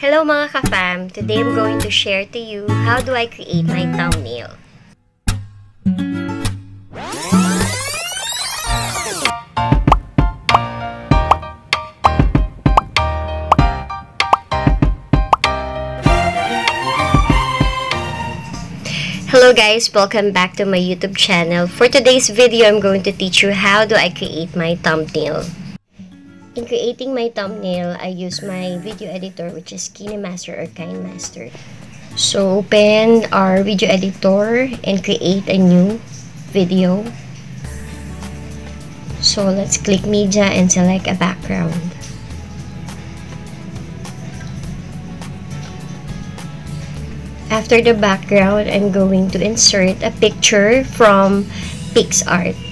Hello mga ka-fam! Today I'm going to share to you how do I create my thumbnail. Hello guys! Welcome back to my YouTube channel. For today's video, I'm going to teach you how do I create my thumbnail. In creating my thumbnail, I use my video editor which is KineMaster or KineMaster. So open our video editor and create a new video. So let's click media and select a background. After the background, I'm going to insert a picture from PixArt.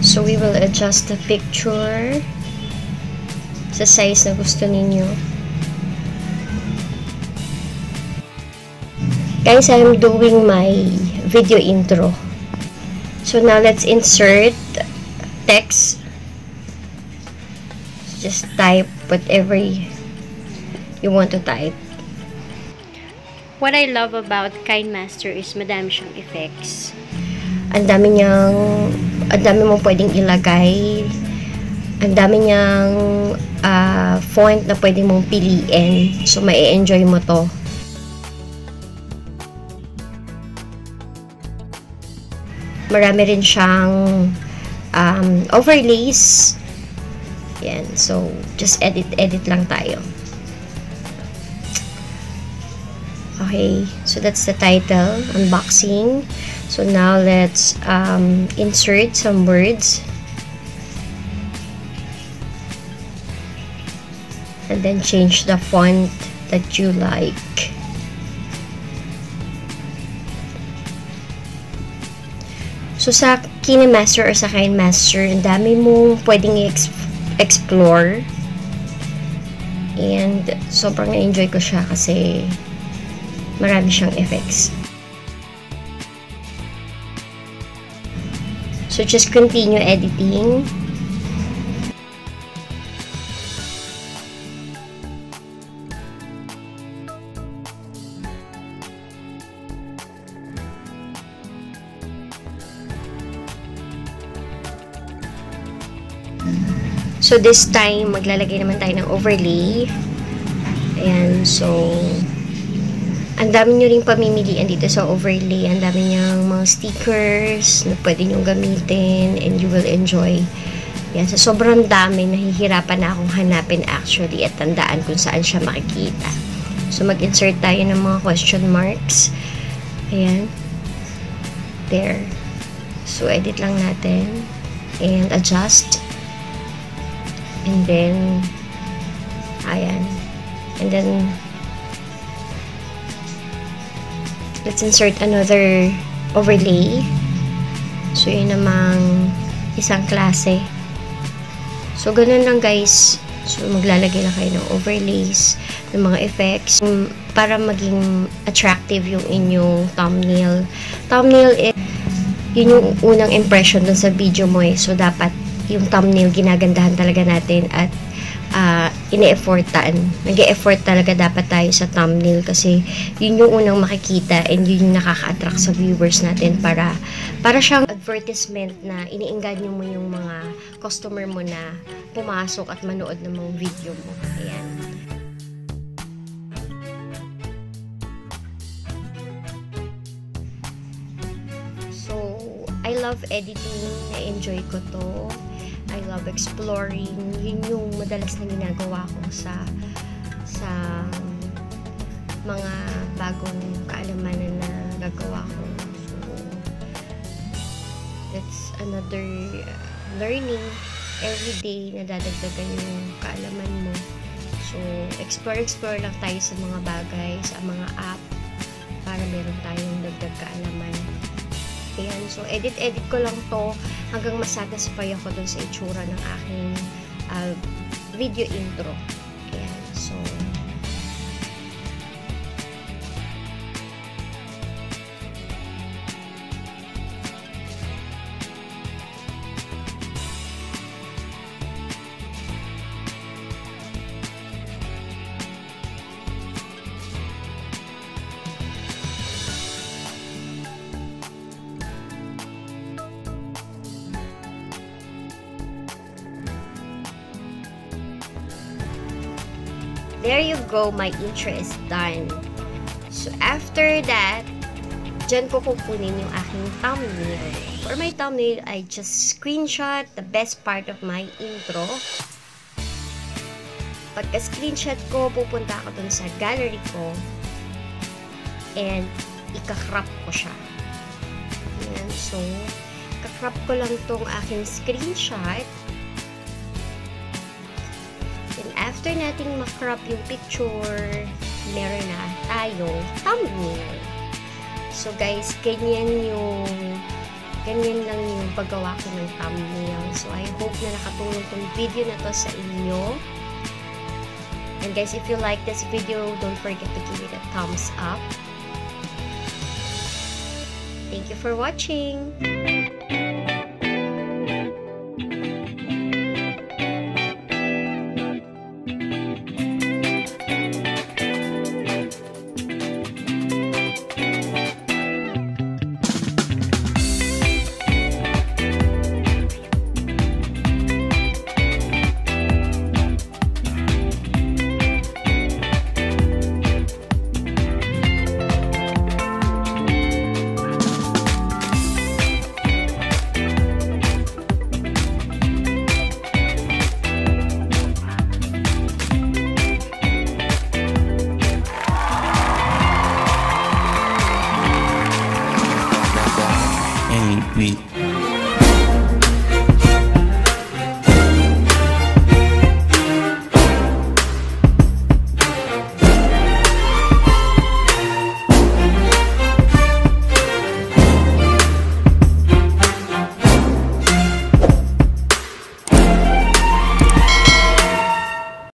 So, we will adjust the picture sa size na gusto ninyo. Guys, I'm doing my video intro. So, now let's insert text just type whatever you want to type. What I love about KineMaster is madami siyang effects. Ang dami niyang, ang dami mong pwedeng ilagay. Ang dami niyang uh, font na pwede mong piliin. So, may enjoy mo to. Marami rin siyang um, overlays yan. So, just edit, edit lang tayo. Okay. So, that's the title. Unboxing. So, now let's um, insert some words. And then change the font that you like. So, sa KineMaster or sa KineMaster, ang dami mong pwedeng explore. And sobrang na-enjoy ko siya kasi marami siyang effects. So just continue editing. So, this time, maglalagay naman tayo ng overlay. Ayan, so, ang dami nyo rin pamimilian dito sa overlay. Ang dami niyang mga stickers na pwede nyo gamitin and you will enjoy. Yan, so sobrang dami, nahihirapan na akong hanapin actually at tandaan kung saan siya makikita. So, mag-insert tayo ng mga question marks. Ayan. There. So, edit lang natin. And adjust and then ayan and then let's insert another overlay. So yun namang isang klase. So ganun lang guys. So maglalagay lang kayo ng overlays ng mga effects para maging attractive yung inyong thumbnail. Thumbnail is yun yung unang impression dun sa video mo eh. So dapat yung thumbnail ginagandahan talaga natin at uh, ine-effortan. Nag-e-effort talaga dapat tayo sa thumbnail kasi yun yung unang makikita and yun yung nakaka-attract sa viewers natin para para siyang advertisement na iniinganyo mo yung mga customer mo na pumasok at manood ng mga video mo. Ayan. So, I love editing. Na-enjoy ko to. I love exploring. Yun yung madalas na ginagawa ko sa sa mga bagong kaalamanan na gagawa ko. So, that's another learning every day na dadagdagan yung kaalaman mo. So, explore-explore lang tayo sa mga bagay, sa mga app, para meron tayong dagdag kaalaman. Ayan, so edit-edit ko lang to hanggang masatisfy ako dun sa itsura ng aking uh, video intro. There you go, my intro is done. So, after that, dyan ko kukunin yung aking thumbnail. For my thumbnail, I just screenshot the best part of my intro. Pagka-screenshot ko, pupunta ako dun sa gallery ko and ika-crop ko siya. Ayan, so, kakrop ko lang tong aking screenshot. After nating makrop yung picture, meron na tayong thumbnail. So, guys, ganyan yung ganyan lang yung paggawa ko ng thumbnail. So, I hope na nakatulong tong video na to sa inyo. And guys, if you like this video, don't forget to give it a thumbs up. Thank you for watching. 你